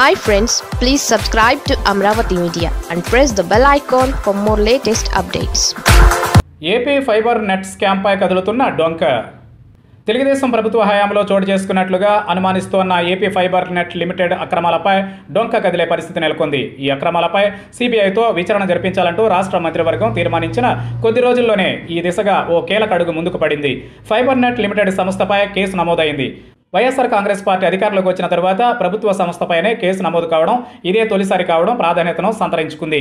Hi friends please subscribe to Amaravati media and press the bell icon for more latest updates AP fibre net స్కామ్పై కదులుతున్న డొంక. తెలుగుదేశం ప్రభుత్వ హయాంలో చోటు చేసుకున్నట్లుగా అనుమానిస్తోన్న ఏపీ ఫైబర్ నెట్ లిమిటెడ్ అక్రమాలపై డొంక కదిలే పరిస్థితి నెలకొంది. ఈ అక్రమాలపై సిబిఐతో విచారణ జరిపించాలంటూ రాష్ట్ర మంత్రివర్గం తీర్మానించిన కొద్ది రోజుల్లోనే ఈ దిశగా ఓ కీలక అడుగు ముందుకు పడింది. ఫైబర్ నెట్ లిమిటెడ్ సంస్థపై కేసు నమోదైంది. వైఎస్ఆర్ కాంగ్రెస్ పార్టీ అధికారంలోకి వచ్చిన తర్వాత ప్రభుత్వ సంస్థపైనే కేసు నమోదు కావడం ఇదే తొలిసారి కావడం ప్రాధాన్యతను సంతరించుకుంది.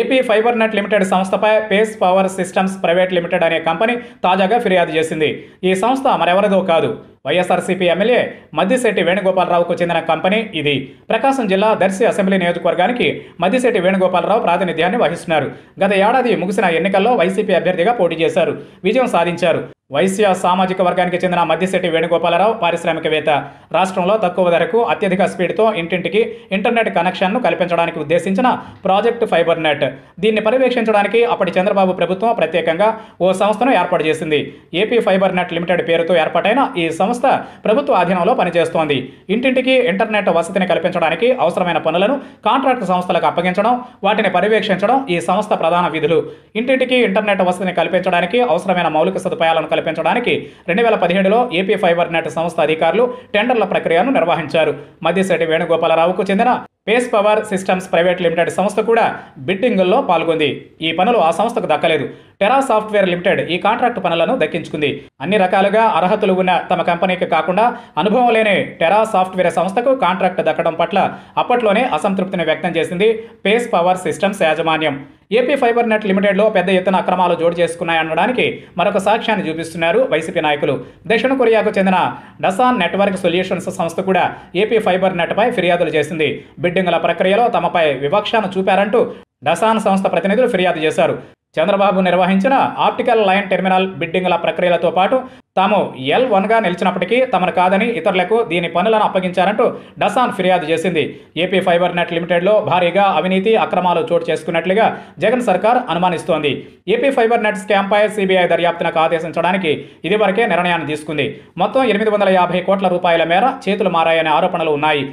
ఏపీ ఫైబర్ నెట్ లిమిటెడ్ సంస్థపై Pace Power Systems Private Limited అనే కంపెనీ తాజాగా ఫిర్యాదు చేసింది. ఈ సంస్థ మరెవరిదో కాదు. వైఎస్ఆర్సీపీ ఎమ్మెల్యే మద్దిశెట్టి వేణుగోపాలరావుకు చెందిన కంపెనీ ఇది. ప్రకాశం జిల్లా దర్శి అసెంబ్లీ నియోజకవర్గానికి మద్దిశెట్టి వేణుగోపాలరావు ప్రాతినిధ్యాన్ని వహిస్తున్నారు. గత ఏడాది ముగిసిన ఎన్నికల్లో వైసీపీ అభ్యర్థిగా పోటీ చేశారు. విజయం సాధించారు. వైశ్య సామాజిక వర్గానికి చెందిన మధ్యశెట్టి వేణుగోపాలరావు పారిశ్రామికవేత్త. రాష్ట్రంలో తక్కువ ధరకు అత్యధిక స్పీడ్తో ఇంటింటికి ఇంటర్నెట్ కనెక్షన్ను కల్పించడానికి ఉద్దేశించిన ప్రాజెక్ట్ ఫైబర్ నెట్ దీన్ని పర్యవేక్షించడానికి అప్పటి చంద్రబాబు ప్రభుత్వం ప్రత్యేకంగా ఓ సంస్థను ఏర్పాటు చేసింది. ఏపీ ఫైబర్ నెట్ లిమిటెడ్ పేరుతో ఏర్పాటైన ఈ సంస్థ ప్రభుత్వ అధీనంలో పనిచేస్తోంది. ఇంటింటికి ఇంటర్నెట్ వసతిని కల్పించడానికి అవసరమైన పనులను కాంట్రాక్ట్ సంస్థలకు అప్పగించడం వాటిని పర్యవేక్షించడం ఈ సంస్థ ప్రధాన విధులు. ఇంటింటికి ఇంటర్నెట్ వసతిని కల్పించడానికి అవసరమైన మౌలిక సదుపాయాలను కల్పించడానికి రెండు వేల పదిహేడులో ఏపీ ఫైబర్ నెట్ సంస్థ అధికారులు టెండర్ల ప్రక్రియను నిర్వహించారు. మద్దిశెట్టి వేణుగోపాలరావుకు చెందిన Pace Power Systems Private Limited సంస్థ కూడా బిడ్డింగుల్లో పాల్గొంది. ఈ పనులు ఆ సంస్థకు దక్కలేదు. టెరా సాఫ్ట్వేర్ లిమిటెడ్ ఈ కాంట్రాక్ట్ పనులను దక్కించుకుంది. అన్ని రకాలుగా అర్హతలు ఉన్న తమ కంపెనీకి కాకుండా అనుభవం లేని టెరా సాఫ్ట్వేర్ సంస్థకు కాంట్రాక్ట్ దక్కడం పట్ల అప్పట్లోనే అసంతృప్తిని వ్యక్తం చేసింది పేస్ పవర్ సిస్టమ్స్ యాజమాన్యం. ఏపీ ఫైబర్ నెట్ లిమిటెడ్లో పెద్ద ఎత్తున అక్రమాలు జోడు చేసుకున్నాయనడానికి మరొక సాక్ష్యాన్ని చూపిస్తున్నారు వైసీపీ నాయకులు. దక్షిణ కొరియాకు చెందిన డసాన్ నెట్వర్క్ సొల్యూషన్స్ సంస్థ కూడా ఏపీ ఫైబర్ నెట్పై ఫిర్యాదులు చేసింది. బిడ్డింగుల ప్రక్రియలో తమపై వివక్షను చూపారంటూ డసాన్ సంస్థ ప్రతినిధులు ఫిర్యాదు చేశారు. చంద్రబాబు నిర్వహించిన ఆప్టికల్ లైన్ టెర్మినల్ బిడ్డింగ్ల ప్రక్రియలతో పాటు తాము ఎల్ వన్గా నిలిచినప్పటికీ తమను కాదని ఇతరులకు దీని పనులను అప్పగించారంటూ డసాన్ ఫిర్యాదు చేసింది. ఏపీ ఫైబర్ నెట్ లిమిటెడ్లో భారీగా అవినీతి అక్రమాలు చోటు చేసుకున్నట్లుగా జగన్ సర్కార్ అనుమానిస్తోంది. ఏపీ ఫైబర్ నెట్ స్కామ్పై సిబిఐ దర్యాప్తునకు ఆదేశించడానికి ఇదివరకే నిర్ణయాన్ని తీసుకుంది. మొత్తం ఎనిమిది వందల యాభై కోట్ల రూపాయల మేర చేతులు మారాయనే ఆరోపణలు ఉన్నాయి.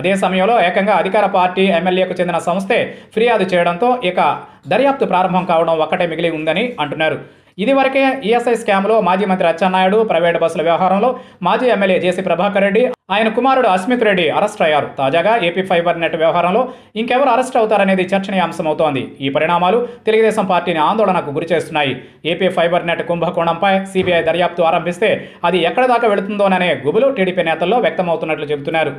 అదే సమయంలో ఏకంగా అధికార పార్టీ ఎమ్మెల్యేకు చెందిన సంస్థే ఫిర్యాదు చేయడంతో ఇక దర్యాప్తు ప్రారంభం కావడం ఒక్కటే మిగిలి ఉందని అంటున్నారు. ఇదివరకే ఈఎస్ఐ స్కామ్లో మాజీ మంత్రి అచ్చెన్నాయుడు ప్రైవేటు బస్సుల వ్యవహారంలో మాజీ ఎమ్మెల్యే జేసీ ప్రభాకర్ రెడ్డి ఆయన కుమారుడు అస్మిత్ రెడ్డి అరెస్ట్ అయ్యారు. తాజాగా ఏపీ ఫైబర్ నెట్ వ్యవహారంలో ఇంకెవరు అరెస్ట్ అవుతారనేది చర్చనీయాంశమవుతోంది. ఈ పరిణామాలు తెలుగుదేశం పార్టీని ఆందోళనకు గురిచేస్తున్నాయి. ఏపీ ఫైబర్ నెట్ కుంభకోణంపై సిబిఐ దర్యాప్తు ఆరంభిస్తే అది ఎక్కడ దాకా వెళుతుందోననే గుబులు టీడీపీ నేతల్లో వ్యక్తమవుతున్నట్లు చెబుతున్నారు.